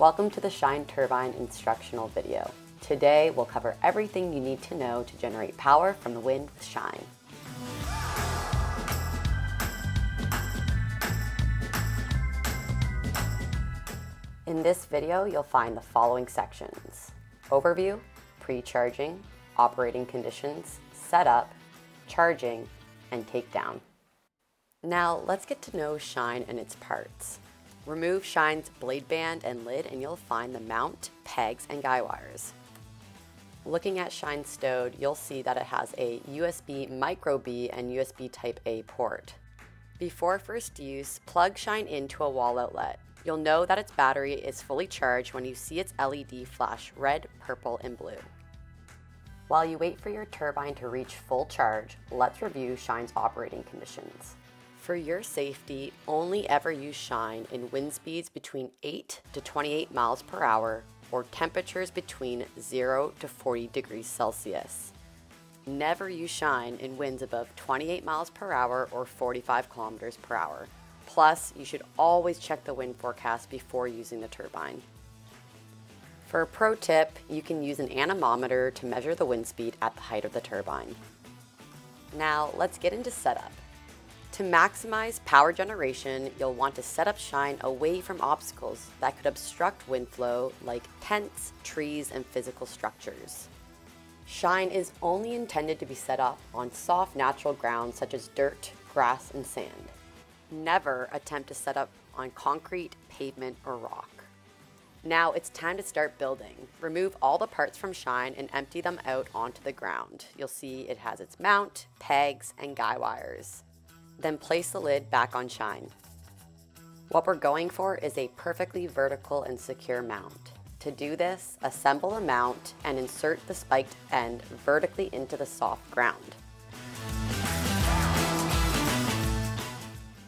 Welcome to the Shine Turbine instructional video. Today we'll cover everything you need to know to generate power from the wind with Shine. In this video, you'll find the following sections. Overview, pre-charging, operating conditions, setup, charging, and takedown. Now let's get to know Shine and its parts. Remove Shine's blade band and lid and you'll find the mount, pegs, and guy wires. Looking at Shine stowed, you'll see that it has a USB micro B and USB type A port. Before first use, plug Shine into a wall outlet. You'll know that its battery is fully charged when you see its LED flash red, purple, and blue. While you wait for your turbine to reach full charge, let's review Shine's operating conditions. For your safety, only ever use Shine in wind speeds between 8 to 28 miles per hour or temperatures between 0 to 40 degrees Celsius. Never use Shine in winds above 28 miles per hour or 45 kilometers per hour. Plus, you should always check the wind forecast before using the turbine. For a pro tip, you can use an anemometer to measure the wind speed at the height of the turbine. Now, let's get into setup. To maximize power generation, you'll want to set up Shine away from obstacles that could obstruct wind flow like tents, trees, and physical structures. Shine is only intended to be set up on soft natural ground such as dirt, grass, and sand. Never attempt to set up on concrete, pavement, or rock. Now it's time to start building. Remove all the parts from Shine and empty them out onto the ground. You'll see it has its mount, pegs, and guy wires. Then place the lid back on Shine. What we're going for is a perfectly vertical and secure mount. To do this, assemble a mount and insert the spiked end vertically into the soft ground.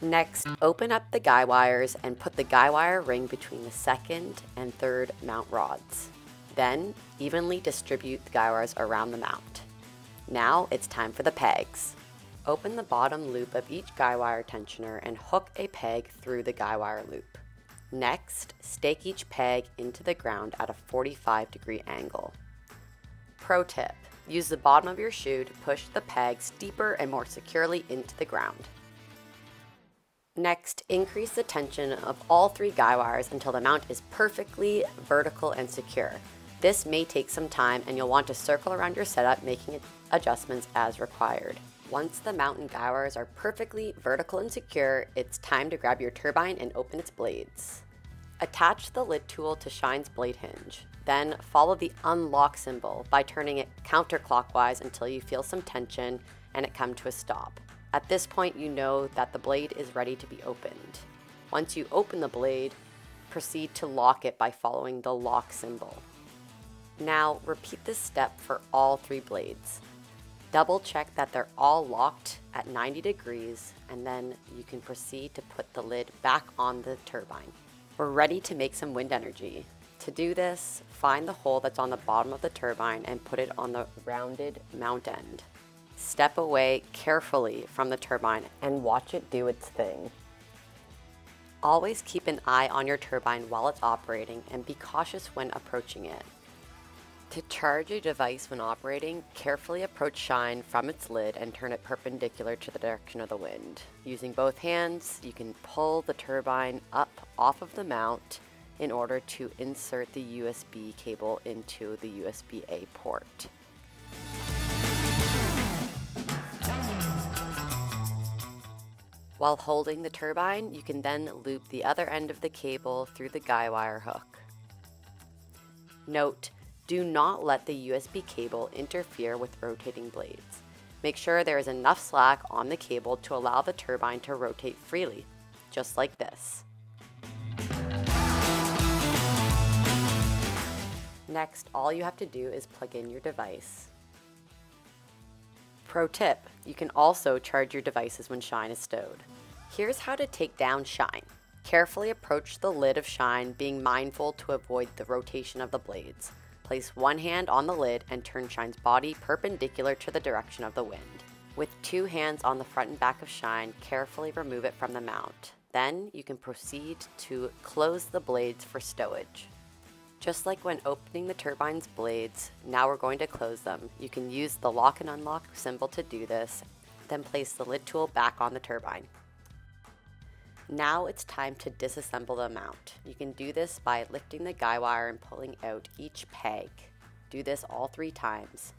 Next, open up the guy wires and put the guy wire ring between the second and third mount rods. Then, evenly distribute the guy wires around the mount. Now it's time for the pegs. Open the bottom loop of each guy wire tensioner and hook a peg through the guy wire loop. Next, stake each peg into the ground at a 45 degree angle. Pro tip, use the bottom of your shoe to push the pegs deeper and more securely into the ground. Next, increase the tension of all three guy wires until the mount is perfectly vertical and secure. This may take some time and you'll want to circle around your setup making adjustments as required. Once the mountain wires are perfectly vertical and secure, it's time to grab your turbine and open its blades. Attach the lid tool to Shine's blade hinge. Then follow the unlock symbol by turning it counterclockwise until you feel some tension and it come to a stop. At this point, you know that the blade is ready to be opened. Once you open the blade, proceed to lock it by following the lock symbol. Now, repeat this step for all three blades. Double check that they're all locked at 90 degrees, and then you can proceed to put the lid back on the turbine. We're ready to make some wind energy. To do this, find the hole that's on the bottom of the turbine and put it on the rounded mount end. Step away carefully from the turbine and watch it do its thing. Always keep an eye on your turbine while it's operating and be cautious when approaching it. To charge a device when operating, carefully approach Shine from its lid and turn it perpendicular to the direction of the wind. Using both hands, you can pull the turbine up off of the mount in order to insert the USB cable into the USB-A port. While holding the turbine, you can then loop the other end of the cable through the guy wire hook. Note, do not let the USB cable interfere with rotating blades. Make sure there is enough slack on the cable to allow the turbine to rotate freely, just like this. Next, all you have to do is plug in your device. Pro tip, you can also charge your devices when Shine is stowed. Here's how to take down Shine. Carefully approach the lid of Shine, being mindful to avoid the rotation of the blades. Place one hand on the lid and turn Shine's body perpendicular to the direction of the wind. With two hands on the front and back of Shine, carefully remove it from the mount. Then you can proceed to close the blades for stowage. Just like when opening the turbine's blades, now we're going to close them. You can use the lock and unlock symbol to do this, then place the lid tool back on the turbine. Now it's time to disassemble the mount. You can do this by lifting the guy wire and pulling out each peg. Do this all three times.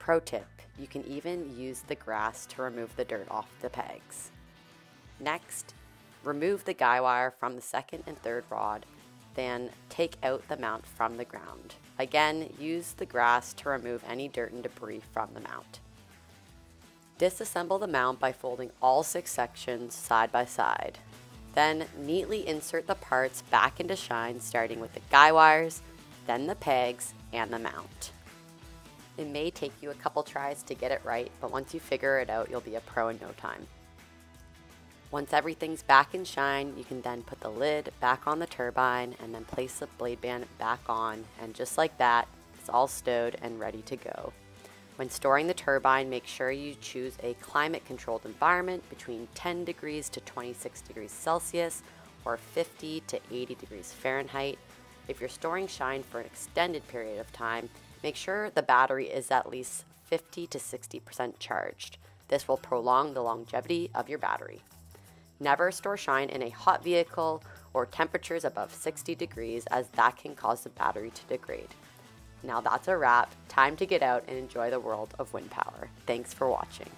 Pro tip, you can even use the grass to remove the dirt off the pegs. Next, remove the guy wire from the second and third rod, then take out the mount from the ground. Again, use the grass to remove any dirt and debris from the mount. Disassemble the mount by folding all six sections side by side. Then neatly insert the parts back into shine starting with the guy wires, then the pegs, and the mount. It may take you a couple tries to get it right, but once you figure it out, you'll be a pro in no time. Once everything's back in shine, you can then put the lid back on the turbine and then place the blade band back on. And just like that, it's all stowed and ready to go. When storing the turbine, make sure you choose a climate controlled environment between 10 degrees to 26 degrees Celsius or 50 to 80 degrees Fahrenheit. If you're storing shine for an extended period of time, make sure the battery is at least 50 to 60% charged. This will prolong the longevity of your battery. Never store shine in a hot vehicle or temperatures above 60 degrees as that can cause the battery to degrade. Now that's a wrap. Time to get out and enjoy the world of wind power. Thanks for watching.